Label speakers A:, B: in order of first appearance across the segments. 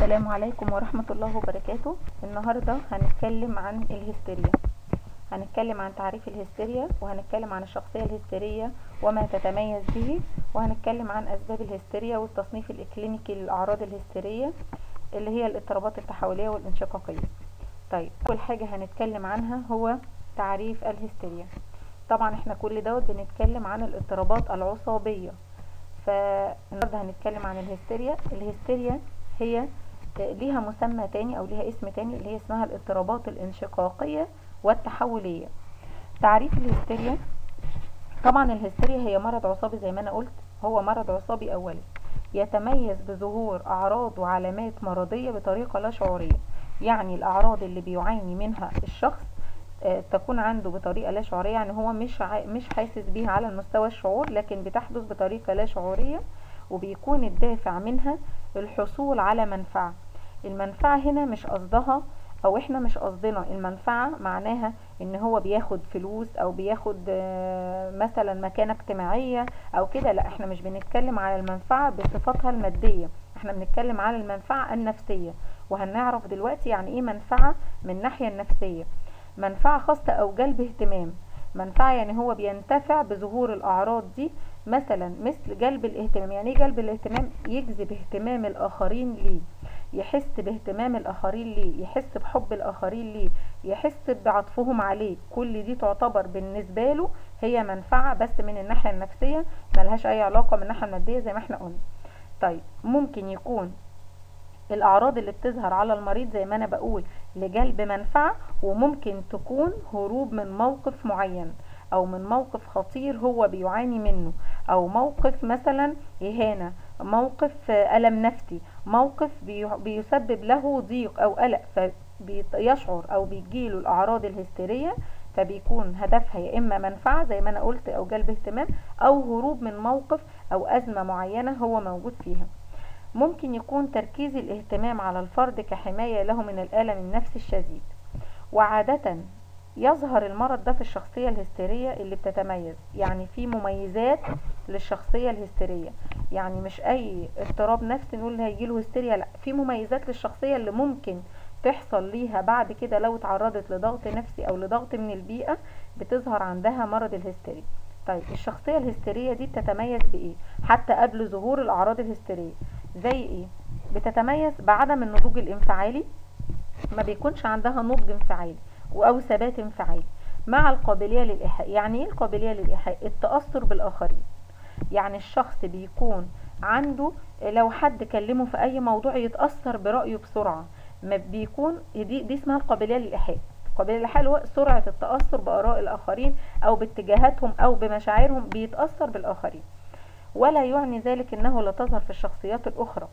A: السلام عليكم ورحمة الله وبركاته. النهاردة هنتكلم عن الهستيريا. هنتكلم عن تعريف الهستيريا وهنتكلم عن الشخصية الهستيرية وما تتميز به وهنتكلم عن أسباب الهستيريا والتصنيف الإكلينيكي للأعراض الهستيرية اللي هي الاضطرابات التحولية والانشقاقية. طيب أول حاجة هنتكلم عنها هو تعريف الهستيريا. طبعا إحنا كل دوت بنتكلم عن الاضطرابات العصابية. فالنهاردة هنتكلم عن الهستيريا. الهستيريا هي ليها مسمى تاني أو ليها اسم تاني اللي هي اسمها الاضطرابات الانشقاقية والتحولية. تعريف الهستيريا. طبعا الهستيريا هي مرض عصابي زي ما أنا قلت هو مرض عصابي أولي يتميز بظهور أعراض وعلامات مرضية بطريقة لا شعورية. يعني الأعراض اللي بيعاني منها الشخص تكون عنده بطريقة لا شعورية يعني هو مش مش حاسس بيها على المستوى الشعور لكن بتحدث بطريقة لا شعورية وبيكون الدافع منها الحصول على منفعة. المنفعة هنا مش قصدها أو إحنا مش قصدنا. المنفعة معناها إن هو بياخد فلوس أو بياخد مثلا مكانة اجتماعية أو كده. لا إحنا مش بنتكلم على المنفعة بصفتها المادية. إحنا بنتكلم على المنفعة النفسية. وهنعرف دلوقتي يعني إيه منفعة؟ من الناحية النفسية. منفعة خاصة أو جلب اهتمام. منفعة يعني هو بينتفع بظهور الأعراض دي مثلا مثل جلب الاهتمام يعني إيه جلب الاهتمام؟ يجذب اهتمام الآخرين ليه يحس باهتمام الآخرين ليه يحس بحب الآخرين ليه يحس بعطفهم عليه. كل دي تعتبر بالنسبة له هي منفعة بس من الناحية النفسية ملهاش أي علاقة من الناحية المادية زي ما إحنا قلنا. طيب ممكن يكون الأعراض اللي بتظهر على المريض زي ما أنا بقول لجلب منفعة وممكن تكون هروب من موقف معين أو من موقف خطير هو بيعاني منه. أو موقف مثلا إهانة موقف ألم نفسي موقف بيسبب له ضيق أو قلق فبيشعر أو بيجيله الأعراض الهستيرية فبيكون هدفها يا إما منفعة زي ما أنا قلت أو جلب اهتمام أو هروب من موقف أو أزمة معينة هو موجود فيها. ممكن يكون تركيز الاهتمام على الفرد كحماية له من الألم النفسي الشديد. وعادة يظهر المرض ده في الشخصية الهستيرية اللي بتتميز يعني في مميزات للشخصية الهستيرية. يعني مش أي اضطراب نفسي نقول هيجيله هستيريا لأ في مميزات للشخصية اللي ممكن تحصل ليها بعد كده لو اتعرضت لضغط نفسي أو لضغط من البيئة بتظهر عندها مرض الهستيريا. طيب الشخصية الهستيرية دي بتتميز بإيه؟ حتى قبل ظهور الأعراض الهستيرية. زي إيه؟ بتتميز بعدم النضوج الانفعالي. ما بيكونش عندها نضج انفعالي أو ثبات انفعالي مع القابلية للإيحاء. يعني إيه القابلية للإيحاء؟ التأثر بالآخرين. يعني الشخص بيكون عنده لو حد كلمه في أي موضوع يتأثر برأيه بسرعة. ما بيكون دي, دي اسمها القابلية للإيحاء. القابلية للإيحاء هو سرعة التأثر بآراء الآخرين أو باتجاهاتهم أو بمشاعرهم بيتأثر بالآخرين. ولا يعني ذلك إنه لا تظهر في الشخصيات الأخرى.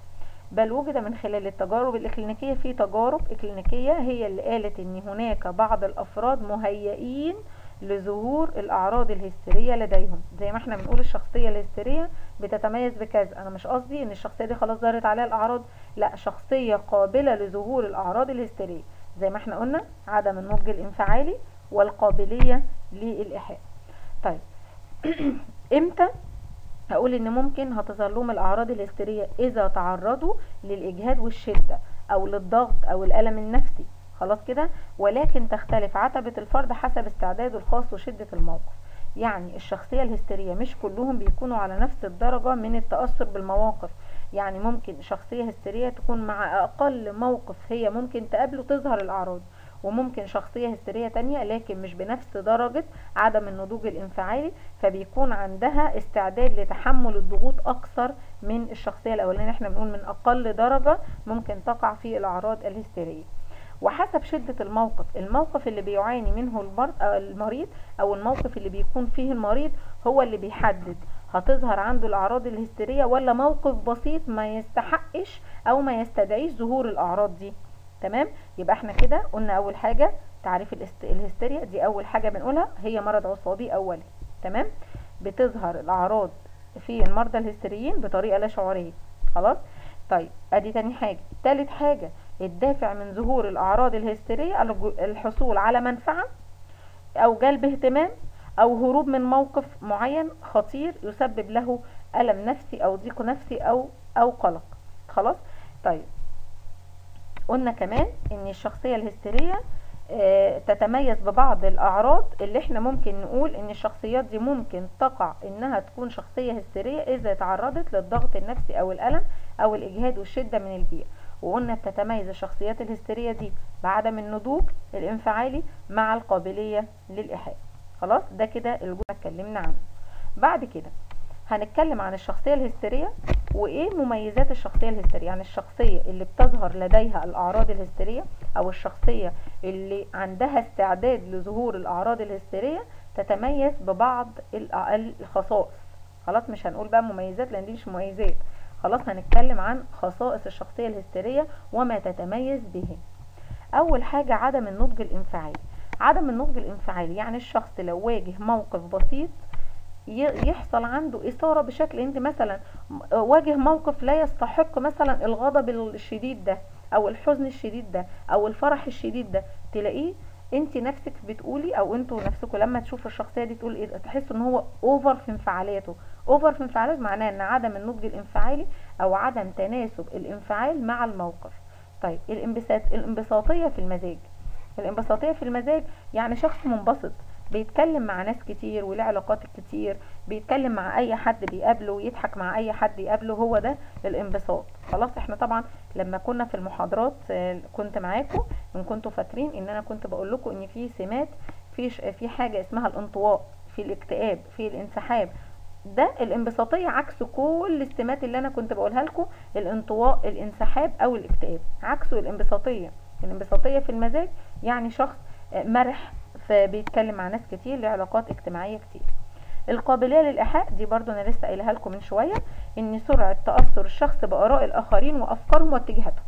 A: بل وجد من خلال التجارب الإكلينيكية في تجارب إكلينيكية هي اللي قالت إن هناك بعض الأفراد مهيئين لظهور الأعراض الهستيرية لديهم. زي ما إحنا بنقول الشخصية الهستيرية بتتميز بكذا. أنا مش قصدي إن الشخصية دي خلاص ظهرت عليها الأعراض. لا شخصية قابلة لظهور الأعراض الهستيرية. زي ما إحنا قلنا عدم النضج الانفعالي والقابلية للإيحاء. طيب. إمتى هقول إن ممكن هتظهر لهم الأعراض الهستيرية؟ إذا تعرضوا للإجهاد والشدة أو للضغط أو الألم النفسي. خلاص كده؟ ولكن تختلف عتبة الفرد حسب استعداده الخاص وشدة الموقف. يعني الشخصية الهستيرية مش كلهم بيكونوا على نفس الدرجة من التأثر بالمواقف. يعني ممكن شخصية هستيرية تكون مع أقل موقف هي ممكن تقابله تظهر الأعراض. وممكن شخصية هستيرية تانية لكن مش بنفس درجة عدم النضوج الانفعالي فبيكون عندها استعداد لتحمل الضغوط أكثر من الشخصية الأولانية. إحنا بنقول من أقل درجة ممكن تقع في الأعراض الهستيرية. وحسب شدة الموقف الموقف اللي بيعاني منه المريض أو الموقف اللي بيكون فيه المريض هو اللي بيحدد هتظهر عنده الأعراض الهستيرية ولا موقف بسيط ما يستحقش أو ما يستدعيش ظهور الأعراض دي. تمام؟ يبقى إحنا كده قلنا أول حاجة تعريف الهستيريا دي أول حاجة بنقولها هي مرض عصابي أولي. تمام؟ بتظهر الأعراض في المرضى الهستيريين بطريقة لا شعورية. خلاص؟ طيب أدي تاني حاجة. تالت حاجة الدافع من ظهور الأعراض الهستيرية الحصول على منفعة أو جلب اهتمام أو هروب من موقف معين خطير يسبب له ألم نفسي أو ضيق نفسي أو أو قلق. خلاص؟ طيب. قلنا كمان إن الشخصية الهستيرية آه، تتميز ببعض الأعراض اللي إحنا ممكن نقول إن الشخصيات دي ممكن تقع إنها تكون شخصية هستيرية إذا تعرضت للضغط النفسي أو الألم أو الإجهاد والشدة من البيئة. وقلنا بتتميز الشخصيات الهستيرية دي بعدم النضوج الانفعالي مع القابلية للإيحاء. خلاص؟ ده كده الجملة اتكلمنا عنه. بعد كده هنتكلم عن الشخصية الهستيرية وإيه مميزات الشخصية الهستيرية. يعني الشخصية اللي بتظهر لديها الأعراض الهستيرية أو الشخصية اللي عندها استعداد لظهور الأعراض الهستيرية تتميز ببعض الخصائص خلاص؟ مش هنقول بقى مميزات لأن دي مش مميزات. خلاص هنتكلم عن خصائص الشخصية الهستيرية وما تتميز به. أول حاجة عدم النضج الانفعالي عدم النضج الانفعالي يعني الشخص لو واجه موقف بسيط يحصل عنده إثارة بشكل أنت مثلا واجه موقف لا يستحق مثلا الغضب الشديد ده أو الحزن الشديد ده أو الفرح الشديد ده تلاقيه انت نفسك بتقولي أو أنتوا نفسكم لما تشوفوا الشخصية دي تقول إيه تحسوا ان هو over في انفعالاته. over في انفعالاته معناه ان عدم النضج الانفعالي أو عدم تناسب الانفعال مع الموقف. طيب الانبساط الانبساطية في المزاج. الانبساطية في المزاج يعني شخص منبسط بيتكلم مع ناس كتير وليه علاقات كتير بيتكلم مع أي حد بيقابله ويضحك مع أي حد يقابله هو ده الانبساط خلاص إحنا طبعا لما كنا في المحاضرات كنت معاكم ان كنتوا فاكرين إن أنا كنت بقول لكم إن في سمات في في حاجة اسمها الانطواء في الاكتئاب في الانسحاب. ده الانبساطية عكس كل السمات اللي أنا كنت بقولها لكم الانطواء الانسحاب أو الاكتئاب. عكسه الانبساطية. الانبساطية في المزاج يعني شخص مرح فبيتكلم مع ناس كتير له علاقات اجتماعية كتير. القابلية للإيحاء دي برضو أنا لسه قايلها لكم من شوية إن سرعة تأثر الشخص بآراء الآخرين وأفكارهم واتجاهاتهم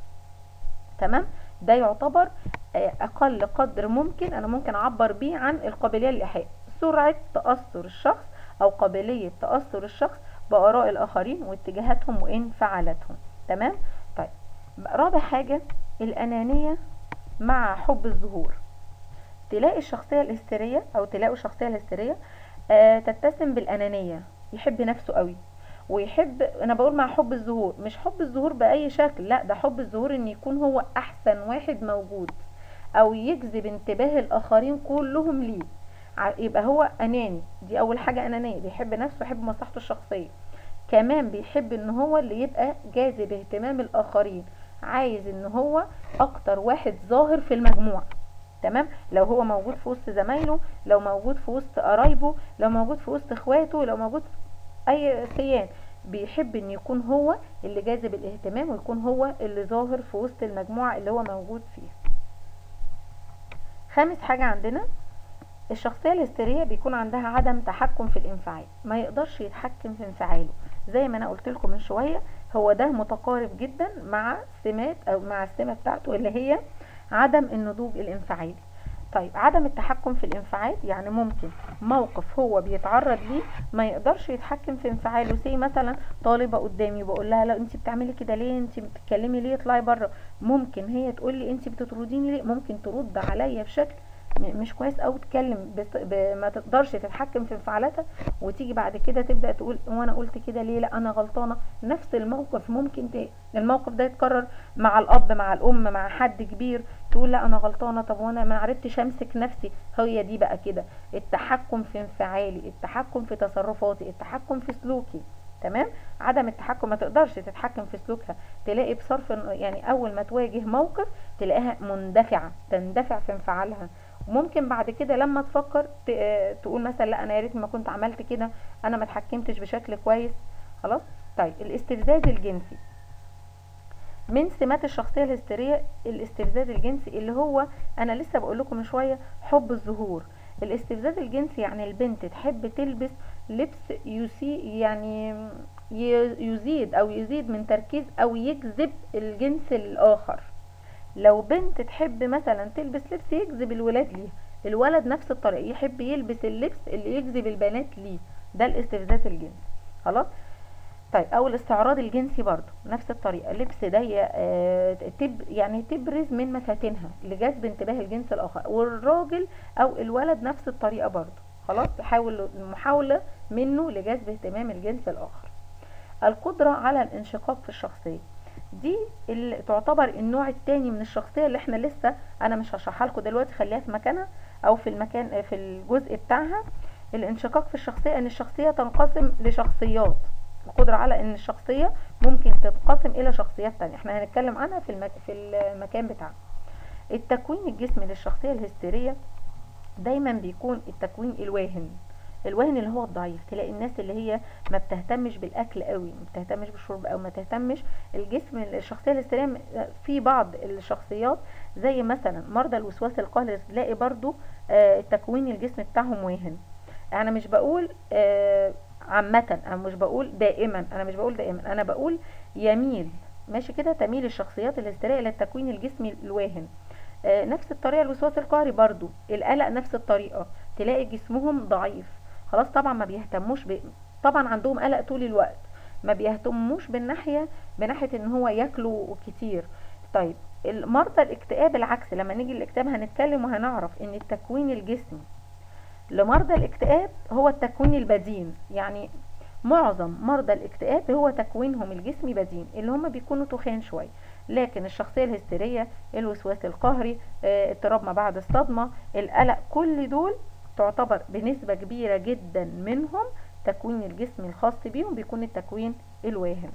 A: تمام؟ ده يعتبر أقل قدر ممكن أنا ممكن أعبر بيه عن القابلية للإيحاء. سرعة تأثر الشخص أو قابلية تأثر الشخص بآراء الآخرين واتجاهاتهم وانفعالاتهم تمام؟ طيب رابع حاجة الأنانية مع حب الظهور. تلاقي الشخصية الهستيرية أو تلاقوا الشخصية الهستيرية آه تتسم بالأنانية. يحب نفسه قوي. ويحب أنا بقول مع حب الظهور مش حب الظهور بأي شكل لا ده حب الظهور إن يكون هو أحسن واحد موجود. أو يجذب انتباه الآخرين كلهم ليه. يبقى هو أناني. دي أول حاجة أنانية. بيحب نفسه ويحب مصلحته الشخصية. كمان بيحب إن هو اللي يبقى جاذب اهتمام الآخرين. عايز إن هو أكتر واحد ظاهر في المجموعة. تمام؟ لو هو موجود في وسط زمايله لو موجود في وسط قرايبه لو موجود في وسط اخواته لو موجود أي سيان بيحب إن يكون هو اللي جاذب الاهتمام ويكون هو اللي ظاهر في وسط المجموعة اللي هو موجود فيها. خامس حاجة عندنا الشخصية الهستيرية بيكون عندها عدم تحكم في الانفعال ما يقدرش يتحكم في انفعاله. زي ما أنا قلت لكم من شوية هو ده متقارب جدا مع سمات أو مع السمة بتاعته اللي هي عدم النضوج الانفعالي. طيب عدم التحكم في الانفعال يعني ممكن موقف هو بيتعرض ليه ما يقدرش يتحكم في انفعاله. زي مثلا طالبة قدامي بقول لها لا انت بتعملي كده ليه؟ انت بتتكلمي ليه؟ اطلعي بره. ممكن هي تقول لي انت بتطرديني ليه؟ ممكن ترد عليا بشكل مش كويس قوي تتكلم بس ما تقدرش تتحكم في انفعالاتها وتيجي بعد كده تبدأ تقول وأنا قلت كده ليه؟ لأ أنا غلطانة. نفس الموقف ممكن ت... الموقف ده يتكرر مع الأب مع الأم مع حد كبير تقول لأ أنا غلطانة. طب وأنا ما عرفتش أمسك نفسي. هي دي بقى كده. التحكم في انفعالي التحكم في تصرفاتي التحكم في سلوكي. تمام؟ عدم التحكم ما تقدرش تتحكم في سلوكها. تلاقي بصرف يعني أول ما تواجه موقف تلاقيها مندفعة تندفع في انفعالها. ممكن بعد كده لما تفكر تقول مثلا لا أنا يا ريت ما كنت عملت كده أنا ما اتحكمتش بشكل كويس خلاص؟ طيب الاستفزاز الجنسي. من سمات الشخصية الهستيرية الاستفزاز الجنسي اللي هو أنا لسه بقول لكم من شوية حب الظهور. الاستفزاز الجنسي يعني البنت تحب تلبس لبس يسي يعني يزيد أو يزيد من تركيز أو يجذب الجنس الآخر. لو بنت تحب مثلا تلبس لبس يجذب الولاد ليها الولد نفس الطريقة يحب يلبس اللبس اللي يجذب البنات ليه ده الاستفزاز الجنسي. خلاص؟ طيب أو الاستعراض الجنسي برضو نفس الطريقة لبس ضيق آه تب يعني تبرز من مفاتنها لجذب انتباه الجنس الآخر والراجل أو الولد نفس الطريقة برضو خلاص؟ يحاول المحاولة منه لجذب اهتمام الجنس الآخر. القدرة على الانشقاق في الشخصية. دي اللي تعتبر النوع التاني من الشخصية اللي إحنا لسه أنا مش هشرحها لكم دلوقتي خليها في مكانها أو في المكان في الجزء بتاعها. الانشقاق في الشخصية إن الشخصية تنقسم لشخصيات. القدرة على إن الشخصية ممكن تتقسم إلى شخصيات تانية. إحنا هنتكلم عنها في المك... في المكان بتاعنا التكوين الجسمي للشخصية الهستيرية دايما بيكون التكوين الواهن. الوهن اللي هو الضعيف تلاقي الناس اللي هي ما بتهتمش بالأكل قوي ما بتهتمش بالشرب أو ما تهتمش الجسم الشخصية الهستيريه في بعض الشخصيات زي مثلا مرضى الوسواس القهري تلاقي برضو آه تكوين الجسم بتاعهم واهن أنا مش بقول آه عامة أنا مش بقول دائما أنا مش بقول دائما أنا بقول يميل ماشي كده تميل الشخصيات الهستيريه إلى التكوين الجسمي الواهن آه نفس الطريقة الوسواس القهري برضو القلق نفس الطريقة تلاقي جسمهم ضعيف. خلاص طبعا ما بيهتموش ب... طبعا عندهم قلق طول الوقت. ما بيهتموش بالناحية بناحية إن هو ياكلوا كتير. طيب مرضى الاكتئاب العكس لما نيجي الاكتئاب هنتكلم وهنعرف إن التكوين الجسمي لمرضى الاكتئاب هو التكوين البدين يعني معظم مرضى الاكتئاب هو تكوينهم الجسمي بدين اللي هم بيكونوا تخان شوية. لكن الشخصية الهستيرية الوسواس القهري اضطراب ما بعد الصدمة القلق كل دول تعتبر بنسبة كبيرة جدا منهم تكوين الجسم الخاص بيهم بيكون التكوين الواهن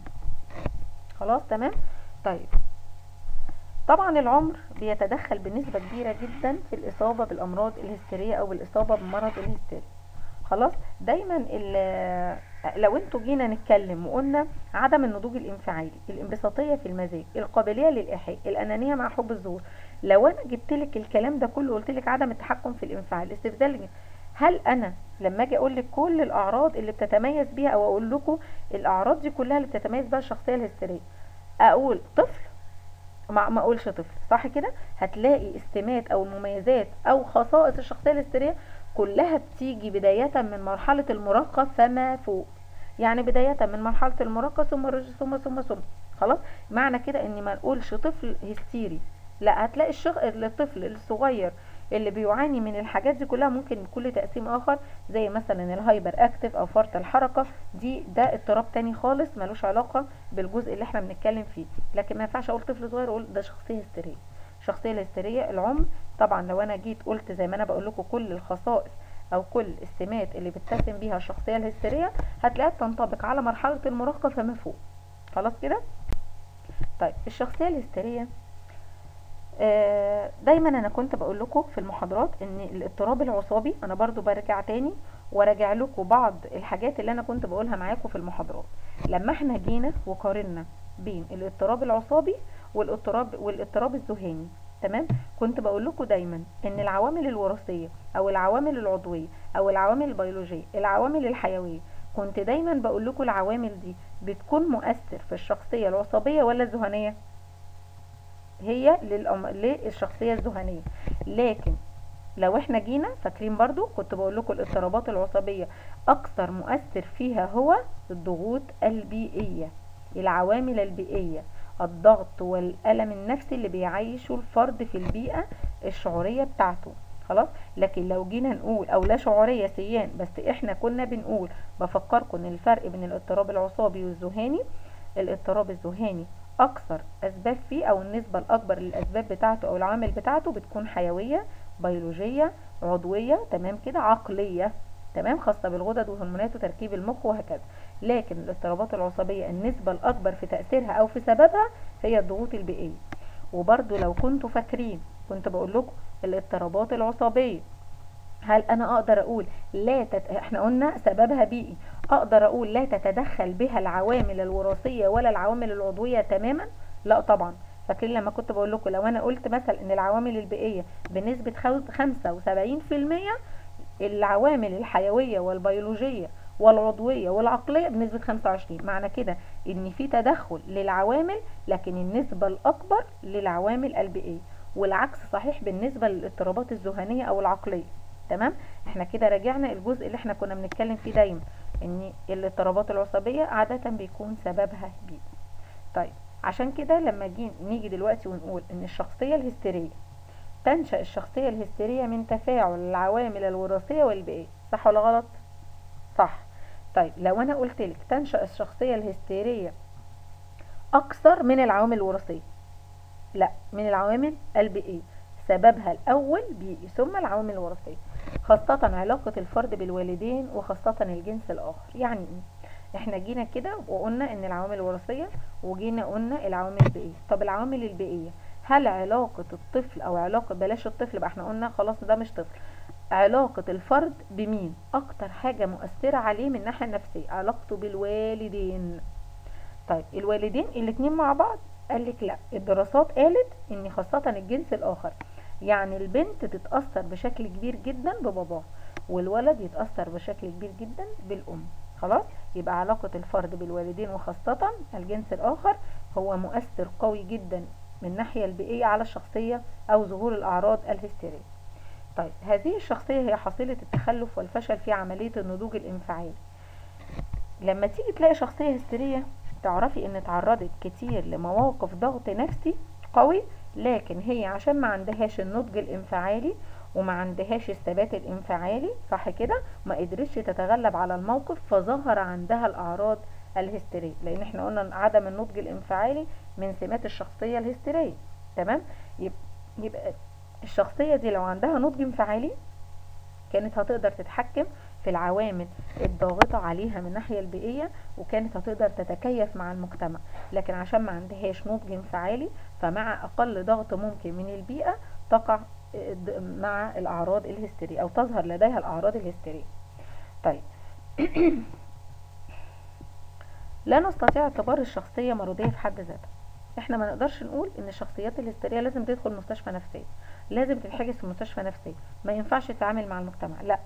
A: خلاص تمام؟ طيب. طبعا العمر بيتدخل بنسبة كبيرة جدا في الإصابة بالأمراض الهستيرية أو بالإصابة بمرض الهستيري. خلاص؟ دايما لو أنتوا جينا نتكلم وقلنا عدم النضوج الإنفعالي الانبساطية في المزاج القابلية للإيحاء الأنانية مع حب الظهور لو أنا جبت لك الكلام ده كله قلت لك عدم التحكم في الانفعال استفزال هل أنا لما أجي أقول لك كل الأعراض اللي بتتميز بيها أو أقول لكم الأعراض دي كلها اللي بتتميز بيها الشخصية الهستيرية أقول طفل؟ ما ما أقولش طفل صح كده؟ هتلاقي استمات أو المميزات أو خصائص الشخصية الهستيرية كلها بتيجي بداية من مرحلة المراهقة فما فوق. يعني بداية من مرحلة المراهقة ثم ثم ثم ثم. خلاص؟ معنى كده اني ما نقولش طفل هستيري. لا هتلاقي الشخص الطفل الصغير اللي بيعاني من الحاجات دي كلها ممكن له تقسيم آخر زي مثلا ال hyperactive أو فرط الحركة. دي ده اضطراب تاني خالص ملوش علاقة بالجزء اللي إحنا بنتكلم فيه. لكن ما ينفعش أقول طفل صغير أقول ده شخصية هستيرية. الشخصيه الهستيرية العمر طبعا لو أنا جيت قلت زي ما أنا بقول لكم كل الخصائص أو كل السمات اللي بتتسم بيها الشخصية الهستيرية هتلاقيها تنطبق على مرحلة المراهقة فما فوق. خلاص كده؟ طيب الشخصية الهستيرية دايما أنا كنت بقول لكم في المحاضرات إن الاضطراب العصابي أنا برضو برجع تاني وراجع لكم بعض الحاجات اللي أنا كنت بقولها معاكم في المحاضرات. لما إحنا جينا وقارنا بين الاضطراب العصابي والاضطراب والاضطراب الذهاني تمام؟ كنت بقول لكم دايما إن العوامل الوراثية أو العوامل العضوية أو العوامل البيولوجية العوامل الحيوية كنت دايما بقول لكم العوامل دي بتكون مؤثر في الشخصية العصبية ولا الذهانيه هي للأم... للشخصية الذهنية. لكن لو إحنا جينا فاكرين برضو كنت بقول لكم الاضطرابات العصبية أكثر مؤثر فيها هو الضغوط البيئية العوامل البيئية الضغط والألم النفسي اللي بيعيشه الفرد في البيئة الشعورية بتاعته. خلاص؟ لكن لو جينا نقول أو لا شعورية سيان بس إحنا كنا بنقول بفكركم ان الفرق بين الاضطراب العصبي والذهاني الاضطراب الذهاني أكثر أسباب فيه أو النسبة الأكبر للأسباب بتاعته أو العوامل بتاعته بتكون حيوية بيولوجية عضوية تمام كده عقلية تمام خاصة بالغدد والهرمونات وتركيب المخ وهكذا. لكن الاضطرابات العصبية النسبة الأكبر في تأثيرها أو في سببها هي الضغوط البيئية. وبرضو لو كنتوا فاكرين كنت بقول لكم الاضطرابات العصبية. هل أنا أقدر أقول لا تت... إحنا قلنا سببها بيئي. أقدر أقول لا تتدخل بها العوامل الوراثية ولا العوامل العضوية تماما؟ لا طبعا. فاكرين لما كنت بقول لكم لو أنا قلت مثلا إن العوامل البيئية بنسبة 75% العوامل الحيوية والبيولوجية والعضوية والعقلية بنسبة 25 معنى كده إن في تدخل للعوامل لكن النسبة الأكبر للعوامل البيئية. والعكس صحيح بالنسبة للاضطرابات الذهنية أو العقلية. تمام؟ إحنا كده راجعنا الجزء اللي إحنا كنا بنتكلم فيه دايما ان الاضطرابات العصبية عادة بيكون سببها بيئي طيب عشان كده لما جي نيجي دلوقتي ونقول إن الشخصية الهستيرية تنشأ الشخصية الهستيرية من تفاعل العوامل الوراثية والبيئية. صح ولا غلط؟ صح. طيب لو أنا قلت لك تنشأ الشخصية الهستيرية أكثر من العوامل الوراثية لا من العوامل البيئية سببها الأول بيئي ثم العوامل الوراثية. خاصة علاقة الفرد بالوالدين وخاصة الجنس الآخر. يعني إيه إحنا جينا كده وقلنا إن العوامل الوراثيه وجينا قلنا العوامل البيئية. طب العوامل البيئية هل علاقة الطفل أو علاقة بلاش الطفل بقى إحنا قلنا خلاص ده مش طفل. علاقة الفرد بمين؟ أكتر حاجة مؤثرة عليه من الناحية النفسية علاقته بالوالدين. طيب الوالدين الاتنين مع بعض قالك لا الدراسات قالت إن خاصة الجنس الآخر يعني البنت تتأثر بشكل كبير جدا بباباه والولد يتأثر بشكل كبير جدا بالأم. خلاص؟ يبقى علاقة الفرد بالوالدين وخاصة الجنس الآخر هو مؤثر قوي جدا من الناحية البيئية على الشخصية أو ظهور الأعراض الهستيرية. طيب هذه الشخصية هي حصيلة التخلف والفشل في عملية النضوج الانفعالي لما تيجي تلاقي شخصية هستيرية تعرفي إن اتعرضت كتير لمواقف ضغط نفسي قوي لكن هي عشان ما عندهاش النضج الانفعالي وما عندهاش الثبات الانفعالي صح كده؟ ما قدرتش تتغلب على الموقف فظهر عندها الأعراض الهستيرية. لأن إحنا قلنا عدم النضج الانفعالي من سمات الشخصية الهستيرية. تمام؟ يبقى الشخصية دي لو عندها نضج انفعالي كانت هتقدر تتحكم في العوامل الضاغطة عليها من الناحية البيئية وكانت هتقدر تتكيف مع المجتمع. لكن عشان ما عندهاش نضج انفعالي فمع أقل ضغط ممكن من البيئة تقع مع الأعراض الهستيرية أو تظهر لديها الأعراض الهستيرية. طيب. لا نستطيع اعتبار الشخصية مرضية في حد ذاتها. إحنا ما نقدرش نقول إن الشخصيات الهستيرية لازم تدخل مستشفى نفسية. لازم تتحجز في مستشفى نفسية. ما ينفعش تتعامل مع المجتمع. لا.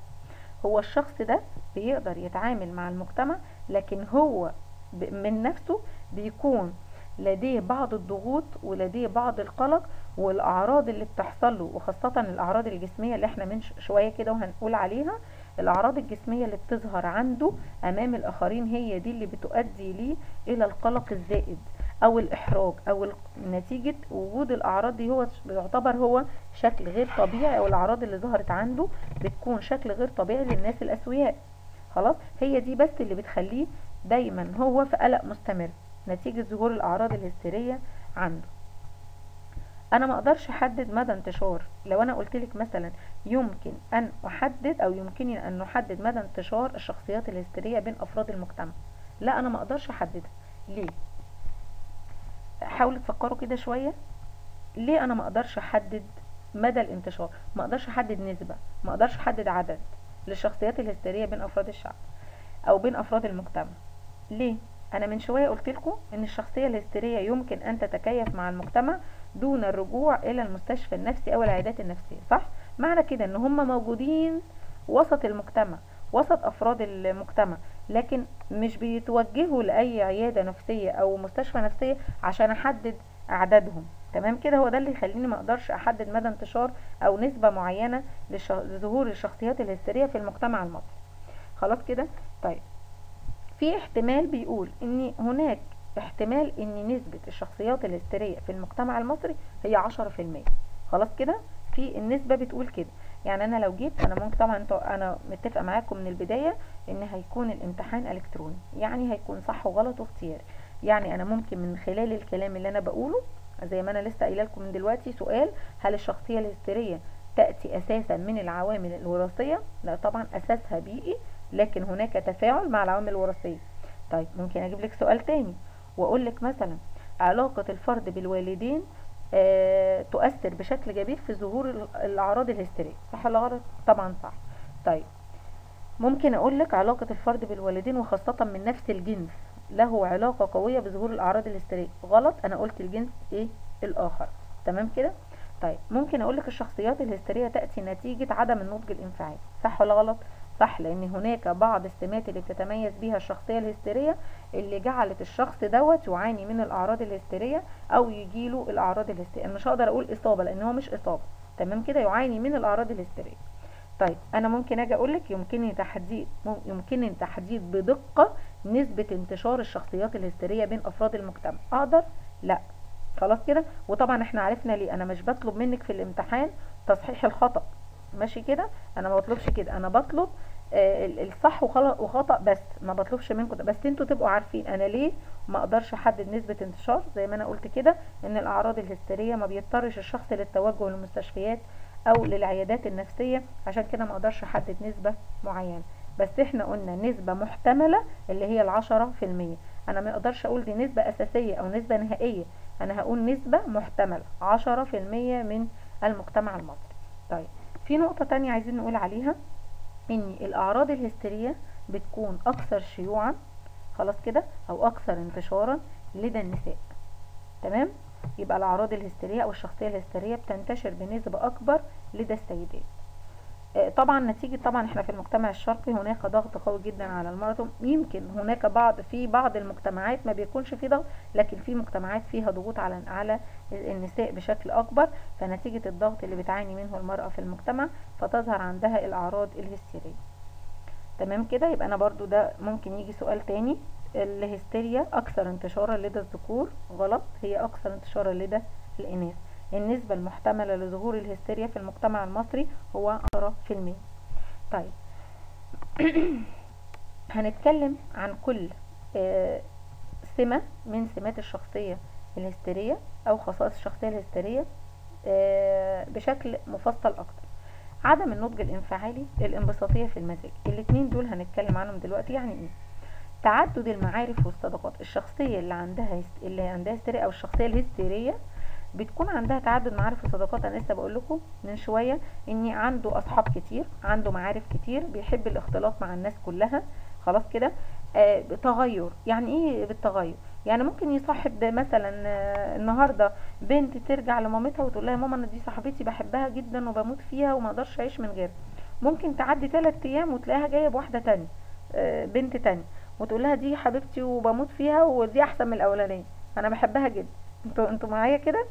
A: هو الشخص ده بيقدر يتعامل مع المجتمع لكن هو من نفسه بيكون لديه بعض الضغوط ولديه بعض القلق والأعراض اللي بتحصل له وخاصة الأعراض الجسمية اللي إحنا من شوية كده وهنقول عليها. الأعراض الجسمية اللي بتظهر عنده أمام الآخرين هي دي اللي بتؤدي ليه إلى القلق الزائد أو الإحراج أو نتيجة وجود الأعراض دي. هو يعتبر هو شكل غير طبيعي أو الأعراض اللي ظهرت عنده بتكون شكل غير طبيعي للناس الأسوياء. خلاص؟ هي دي بس اللي بتخليه دايما هو في قلق مستمر. نتيجة ظهور الأعراض الهستيرية عنده. أنا ما أقدرش أحدد مدى انتشار. لو أنا قلت لك مثلا يمكن أن أحدد أو يمكنني أن نحدد مدى انتشار الشخصيات الهستيرية بين أفراد المجتمع. لا أنا ما أقدرش أحددها. ليه؟ حاولوا تفكروا كده شوية. ليه أنا ما أقدرش أحدد مدى الانتشار؟ ما أقدرش أحدد نسبة. ما أقدرش أحدد عدد للشخصيات الهستيرية بين أفراد الشعب أو بين أفراد المجتمع. ليه؟ أنا من شوية قلت لكم إن الشخصية الهستيرية يمكن أن تتكيف مع المجتمع دون الرجوع إلى المستشفى النفسي أو العيادات النفسية صح؟ معنى كده إن هم موجودين وسط المجتمع وسط أفراد المجتمع لكن مش بيتوجهوا لأي عيادة نفسية أو مستشفى نفسية عشان أحدد أعدادهم تمام كده؟ هو ده اللي يخليني ما أقدرش أحدد مدى انتشار أو نسبة معينة لظهور الشخصيات الهستيرية في المجتمع المصري. خلاص كده؟ طيب. في احتمال بيقول ان هناك احتمال إن نسبة الشخصيات الهستيرية في المجتمع المصري هي عشرة في المية. خلاص كده؟ في النسبة بتقول كده. يعني أنا لو جيت أنا ممكن طبعا أنا متفقه معاكم من البداية إن هيكون الامتحان إلكتروني. يعني هيكون صح وغلط واختياري. يعني أنا ممكن من خلال الكلام اللي أنا بقوله زي ما أنا لسه قايلة لكم من دلوقتي سؤال هل الشخصية الهستيرية تأتي أساسا من العوامل الوراثية؟ لا طبعا أساسها بيئي. لكن هناك تفاعل مع العوامل الوراثية. طيب ممكن أجيب لك سؤال تاني وأقول لك مثلا علاقة الفرد بالوالدين آه تؤثر بشكل كبير في ظهور الأعراض الهستيرية. صح ولا غلط؟ طبعا صح. طيب ممكن أقول لك علاقة الفرد بالوالدين وخاصة من نفس الجنس له علاقة قوية بظهور الأعراض الهستيرية. غلط أنا قلت الجنس إيه؟ الآخر. تمام كده؟ طيب ممكن أقول لك الشخصيات الهستيرية تأتي نتيجة عدم النضج الانفعالي صح ولا غلط؟ صح لأن هناك بعض السمات اللي بتتميز بيها الشخصية الهستيرية اللي جعلت الشخص دوت يعاني من الأعراض الهستيرية أو يجيله الأعراض الهستيرية. أنا مش هقدر أقول إصابة لأن هو مش إصابة. تمام كده؟ يعاني من الأعراض الهستيرية. طيب أنا ممكن أجي أقول لك يمكنني تحديد يمكنني تحديد بدقة نسبة انتشار الشخصيات الهستيرية بين أفراد المجتمع. أقدر؟ لا. خلاص كده؟ وطبعا إحنا عرفنا ليه. أنا مش بطلب منك في الامتحان تصحيح الخطأ. ماشي كده؟ أنا ما بطلبش كده. أنا بطلب آه الصح وخطأ بس. ما بطلبش منكم ده. بس أنتوا تبقوا عارفين. أنا ليه ما أقدرش أحدد نسبة انتشار؟ زي ما أنا قلت كده إن الأعراض الهستيرية ما بيضطرش الشخص للتوجه للمستشفيات أو للعيادات النفسية. عشان كده ما أقدرش أحدد نسبة معينة. بس إحنا قلنا نسبة محتملة اللي هي العشرة في المية. أنا ما أقدرش أقول دي نسبة أساسية أو نسبة نهائية. أنا هقول نسبة محتملة. عشرة في المية من المجتمع المصري. طيب. في نقطة تانية عايزين نقول عليها إن الأعراض الهستيرية بتكون أكثر شيوعا خلاص كده أو أكثر انتشارا لدى النساء. تمام؟ يبقى الأعراض الهستيرية أو الشخصية الهستيرية بتنتشر بنسبة أكبر لدى السيدات. طبعا نتيجة طبعا إحنا في المجتمع الشرقي هناك ضغط قوي جدا على المرأة يمكن هناك بعض في بعض المجتمعات ما بيكونش في ضغط لكن في مجتمعات فيها ضغوط على على النساء بشكل أكبر. فنتيجة الضغط اللي بتعاني منه المرأة في المجتمع فتظهر عندها الأعراض الهستيرية. تمام كده؟ يبقى أنا برضو ده ممكن يجي سؤال تاني. الهستيريا أكثر انتشارا لدى الذكور غلط. هي أكثر انتشارا لدى الإناث. النسبة المحتملة لظهور الهستيريا في المجتمع المصري هو 10% طيب. هنتكلم عن كل سمة من سمات الشخصية الهستيرية أو خصائص الشخصية الهستيرية بشكل مفصل أكتر. عدم النضج الانفعالي الانبساطية في المزاج. الاتنين دول هنتكلم عنهم دلوقتي يعني إيه؟ تعدد المعارف والصداقات. الشخصية اللي عندها اللي عندها هستيريا أو الشخصية الهستيرية بتكون عندها تعدد معارف وصداقات. أنا لسه بقول لكم من شوية إني عنده أصحاب كتير عنده معارف كتير بيحب الاختلاط مع الناس كلها. خلاص كده؟ آه بتغير. يعني إيه بالتغير؟ يعني ممكن يصاحب مثلا آه النهارده بنت ترجع لمامتها وتقول لها ماما أنا دي صاحبتي بحبها جدا وبموت فيها وما أقدرش أعيش من غيرها. ممكن تعدي 3 أيام وتلاقيها جاية بواحدة تانية آه بنت تانية وتقول لها دي حبيبتي وبموت فيها ودي أحسن من الأولانية. أنا بحبها جدا. أنتوا أنتوا معايا كده؟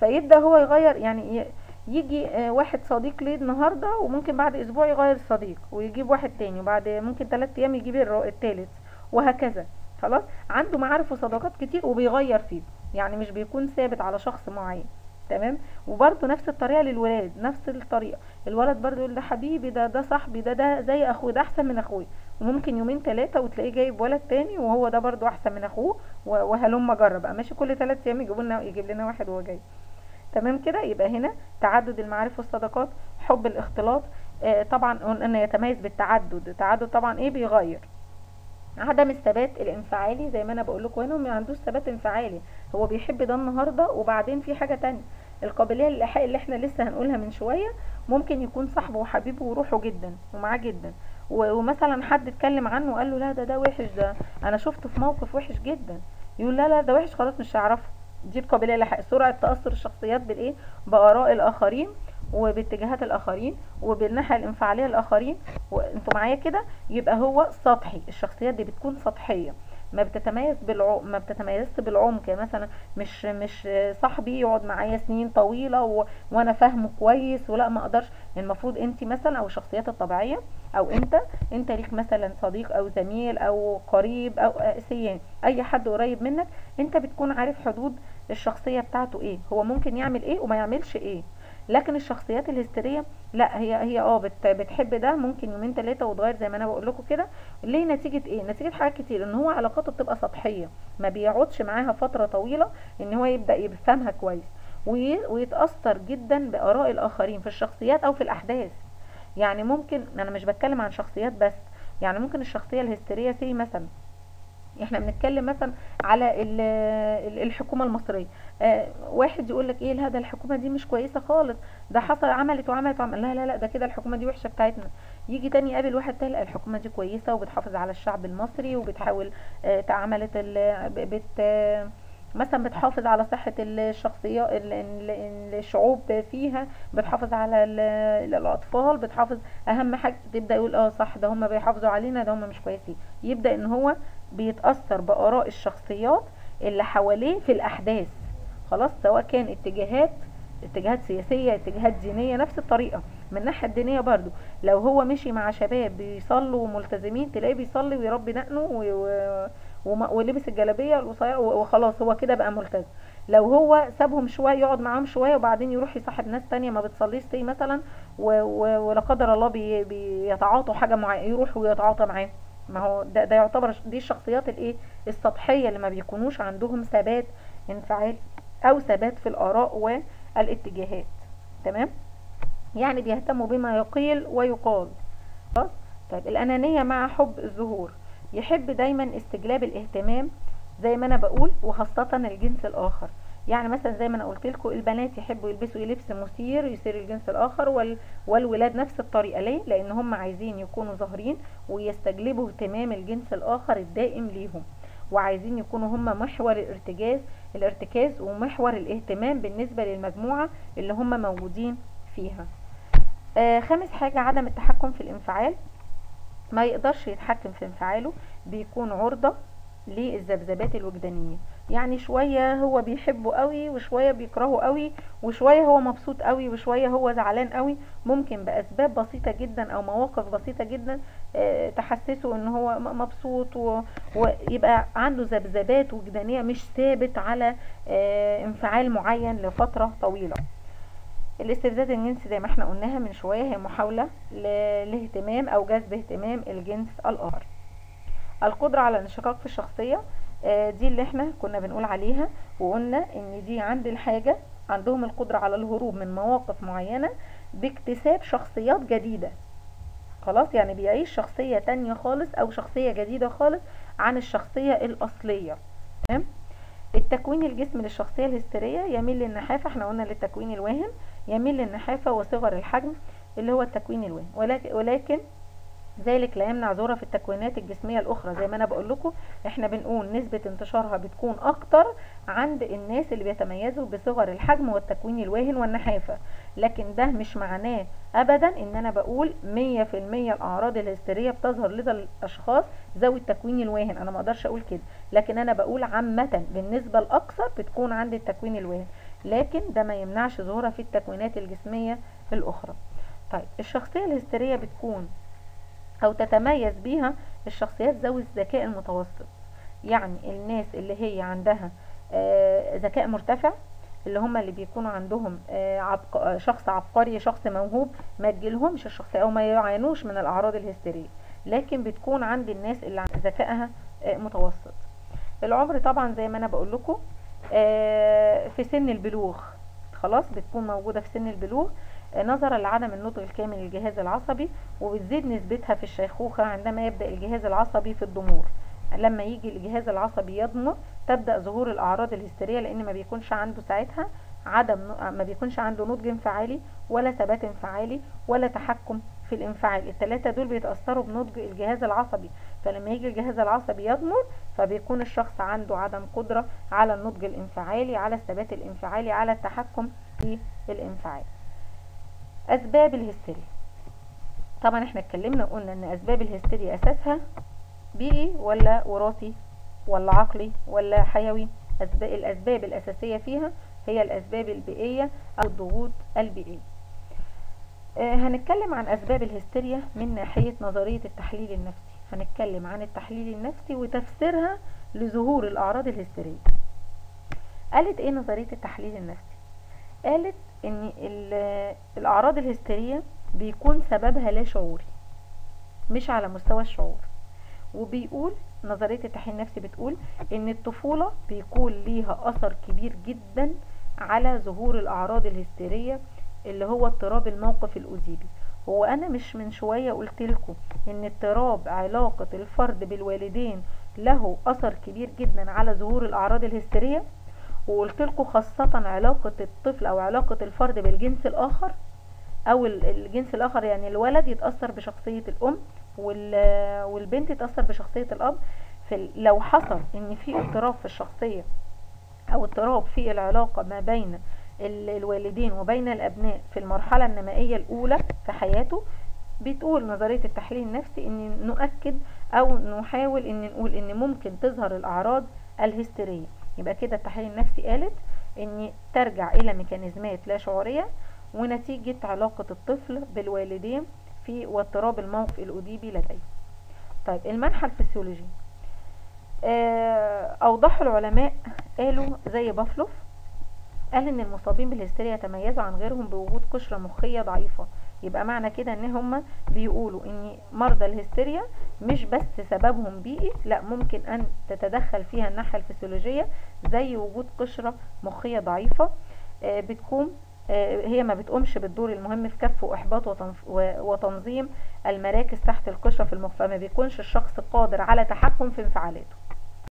A: فيبدا هو يغير يعني يجي واحد صديق ليه النهارده وممكن بعد أسبوع يغير الصديق ويجيب واحد تاني وبعد ممكن ثلاث أيام يجيب التالت وهكذا. خلاص؟ عنده معارف وصداقات كتير وبيغير فيه يعني مش بيكون ثابت على شخص معين. تمام؟ وبرده نفس الطريقة للولاد نفس الطريقة. الولد برده يقول ده حبيبي ده ده صاحبي ده ده زي أخوي ده أحسن من أخوي وممكن يومين ثلاثة وتلاقيه جايب ولد تاني وهو ده برده أحسن من أخوه وهلم جرب. بقى ماشي كل ثلاث أيام يجيبوا لنا يجيب لنا واحد وهو جاي. تمام كده؟ يبقى هنا تعدد المعارف والصداقات حب الاختلاط آه طبعا إن يتميز بالتعدد. التعدد طبعا إيه؟ بيغير. عدم الثبات الانفعالي زي ما أنا بقول لكم هنا ما عندوش ثبات انفعالي. هو بيحب ده النهارده وبعدين في حاجة تانية. القابلية للايحاء اللي إحنا لسه هنقولها من شوية ممكن يكون صاحبه وحبيبه وروحه جدا ومعاه جدا. ومثلا حد اتكلم عنه وقال له لا ده ده وحش ده أنا شفته في موقف وحش جدا. يقول لا لا ده وحش خلاص مش هعرفه. دي القابليه للايحاء سرعة تأثر الشخصيات بالإيه؟ بآراء الآخرين وباتجاهات الآخرين وبالناحية الانفعالية للاخرين وانتوا معايا كده؟ يبقى هو سطحي. الشخصيات دي بتكون سطحية. ما بتتميز بالعمق ما بتتميزش بالعمق. مثلا مش مش صاحبي يقعد معايا سنين طويلة و... وأنا فاهمه كويس ولا ما أقدرش. المفروض انت مثلا أو الشخصيات الطبيعية أو أنت أنت ليك مثلا صديق أو زميل أو قريب أو سيان أي حد قريب منك أنت بتكون عارف حدود الشخصية بتاعته إيه. هو ممكن يعمل إيه وما يعملش إيه. لكن الشخصيات الهستيرية لا هي هي آه بت بتحب ده ممكن يومين ثلاثة وتغير زي ما أنا بقول لكم كده. ليه نتيجة إيه؟ نتيجة حاجات كتير إن هو علاقاته بتبقى سطحية ما بيقعدش معاها فترة طويلة إن هو يبدأ يفهمها كويس ويتأثر جدا بآراء الآخرين في الشخصيات أو في الأحداث. يعني ممكن أنا مش بتكلم عن شخصيات بس يعني ممكن الشخصية الهستيرية سي مثلا إحنا بنتكلم مثلا على الحكومة المصرية. آه واحد يقول لك إيه ده الحكومة دي مش كويسة خالص. ده حصل عملت وعملت وعملت. لا لا لا ده كده الحكومة دي وحشة بتاعتنا. يجي تاني يقابل واحد تاني الحكومة دي كويسة وبتحافظ على الشعب المصري وبتحاول آه تعملت بت آه مثلا بتحافظ على صحة الشخصية الشعوب فيها بتحافظ على الأطفال بتحافظ. أهم حاجة تبدأ يقول آه صح ده هم بيحافظوا علينا ده هم مش كويسين. يبدأ إن هو بيتأثر بآراء الشخصيات اللي حواليه في الأحداث. خلاص سواء كان اتجاهات اتجاهات سياسية اتجاهات دينية نفس الطريقة. من الناحية الدينية برضو لو هو مشي مع شباب بيصلوا وملتزمين تلاقيه بيصلي ويربي دقنه ولبس الجلابية القصيرة وخلاص هو كده بقى ملتزم. لو هو سابهم شوية يقعد معاهم شوية وبعدين يروح يصاحب ناس تانية ما بتصليش زي مثلا ولا قدر الله بي بيتعاطوا حاجة معينة يروح ويتعاطى معاهم ما هو ده, ده يعتبر دي الشخصيات الايه؟ السطحية اللي ما بيكونوش عندهم ثبات انفعال أو ثبات في الآراء والاتجاهات. تمام؟ يعني بيهتموا بما يقيل ويقال. خلاص طيب الأنانية مع حب الظهور. يحب دايما استجلاب الاهتمام زي ما أنا بقول وخاصة الجنس الآخر. يعني مثلا زي ما أنا قلت لكم البنات يحبوا يلبسوا لبس مثير يثير الجنس الآخر وال... والولاد نفس الطريقة. ليه؟ لأن هم عايزين يكونوا ظاهرين ويستجلبوا اهتمام الجنس الآخر الدائم ليهم وعايزين يكونوا هم محور الارتكاز الارتكاز ومحور الاهتمام بالنسبة للمجموعة اللي هم موجودين فيها. آه خامس حاجة عدم التحكم في الانفعال. ما يقدرش يتحكم في انفعاله بيكون عرضة للذبذبات الوجدانية. يعني شوية هو بيحبه قوي وشوية بيكرهه قوي وشوية هو مبسوط قوي وشوية هو زعلان قوي. ممكن بأسباب بسيطة جدا أو مواقف بسيطة جدا آه، تحسسه إن هو مبسوط ويبقى عنده ذبذبات وجدانية مش ثابت على آه، انفعال معين لفترة طويلة. الاستفزاز الجنسي زي ما إحنا قلناها من شوية هي محاولة ل- لاهتمام أو جذب اهتمام الجنس الآخر. القدرة على الانشقاق في الشخصية آه، دي اللي إحنا كنا بنقول عليها وقلنا إن دي عند الحاجة عندهم القدرة على الهروب من مواقف معينة باكتساب شخصيات جديدة. خلاص؟ يعني بيعيش شخصية تانية خالص أو شخصية جديدة خالص عن الشخصية الأصلية. تمام؟ التكوين الجسمي للشخصية الهستيرية يميل للنحافة إحنا قلنا للتكوين الواهن يميل للنحافة وصغر الحجم اللي هو التكوين الواهن. ولكن, ولكن ذلك لا يمنع ظهورها في التكوينات الجسمية الأخرى. زي ما أنا بقول لكم إحنا بنقول نسبة انتشارها بتكون أكتر عند الناس اللي بيتميزوا بصغر الحجم والتكوين الواهن والنحافة. لكن ده مش معناه أبدا إن أنا بقول مية في المية الأعراض الهستيرية بتظهر لدى الأشخاص ذوي التكوين الواهن. أنا ما أقدرش أقول كده. لكن أنا بقول عامة بالنسبة الأكثر بتكون عند التكوين الواهن. لكن ده ما يمنعش ظهورها في التكوينات الجسمية الأخرى. طيب الشخصية الهستيرية بتكون أو تتميز بيها الشخصيات ذوي الذكاء المتوسط. يعني الناس اللي هي عندها آه، ذكاء مرتفع اللي هم اللي بيكونوا عندهم آه، عبق... شخص عبقري شخص موهوب ما تجيلهمش الشخصية أو ما يعانوش من الأعراض الهستيرية. لكن بتكون عند الناس اللي ذكائها آه، متوسط. العمر طبعا زي ما أنا بقول لكم في سن البلوغ. خلاص بتكون موجودة في سن البلوغ. نظرا لعدم النضج الكامل للجهاز العصبي وبتزيد نسبتها في الشيخوخة عندما يبدأ الجهاز العصبي في الضمور. لما يجي الجهاز العصبي يضمر تبدأ ظهور الأعراض الهستيرية لأن ما بيكونش عنده ساعتها عدم ما بيكونش عنده نضج انفعالي ولا ثبات انفعالي ولا تحكم في الانفعال الثلاثة دول بيتأثروا بنضج الجهاز العصبي. فلما يجي الجهاز العصبي يضمر فبيكون الشخص عنده عدم قدرة على النضج الانفعالي على الثبات الانفعالي على التحكم في الانفعال أسباب الهستيريا. طبعا إحنا اتكلمنا وقلنا إن أسباب الهستيريا أساسها بيئي ولا وراثي ولا عقلي ولا حيوي. أسباب الأسباب الأساسية فيها هي الأسباب البيئية أو الضغوط البيئية. آه هنتكلم عن أسباب الهستيريا من ناحية نظرية التحليل النفسي. هنتكلم عن التحليل النفسي وتفسيرها لظهور الأعراض الهستيرية. قالت إيه نظرية التحليل النفسي؟ قالت إن ال- الأعراض الهستيرية بيكون سببها لا شعوري مش على مستوى الشعور. وبيقول نظرية التحليل النفسي بتقول إن الطفولة بيكون ليها أثر كبير جدا على ظهور الأعراض الهستيرية اللي هو اضطراب الموقف الأذيبي هو أنا مش من شوية قلت لكم إن اضطراب علاقة الفرد بالوالدين له أثر كبير جدا على ظهور الأعراض الهستيرية؟ وقلت لكم خاصة علاقة الطفل أو علاقة الفرد بالجنس الآخر أو ال- الجنس الآخر يعني الولد يتأثر بشخصية الأم وال- والبنت تتاثر بشخصية الأب. لو حصل إن في اضطراب في الشخصية أو اضطراب في العلاقة ما بين ال- الوالدين وبين الأبناء في المرحلة النمائية الأولى في حياته بتقول نظرية التحليل النفسي إن نؤكد أو نحاول إن نقول إن ممكن تظهر الأعراض الهستيرية. يبقى كده التحليل النفسي قالت إن ترجع إلى ميكانيزمات لا شعورية ونتيجة علاقة الطفل بالوالدين في واضطراب الموقف الأديبي لديه. طيب المنحى الفسيولوجي آه، أوضح العلماء قالوا زي بافلوف قال إن المصابين بالهستيريا يتميزوا عن غيرهم بوجود قشرة مخية ضعيفة يبقى معنى كده إن هم بيقولوا إن مرضى الهستيريا مش بس سببهم بيئي لأ ممكن أن تتدخل فيها الناحية الفسيولوجية زي وجود قشرة مخية ضعيفة آه، بتقوم آه، هي ما بتقومش بالدور المهم في كف وإحباط وتنظيم المراكز تحت القشرة في المخ فما بيكونش الشخص قادر على تحكم في انفعالاته.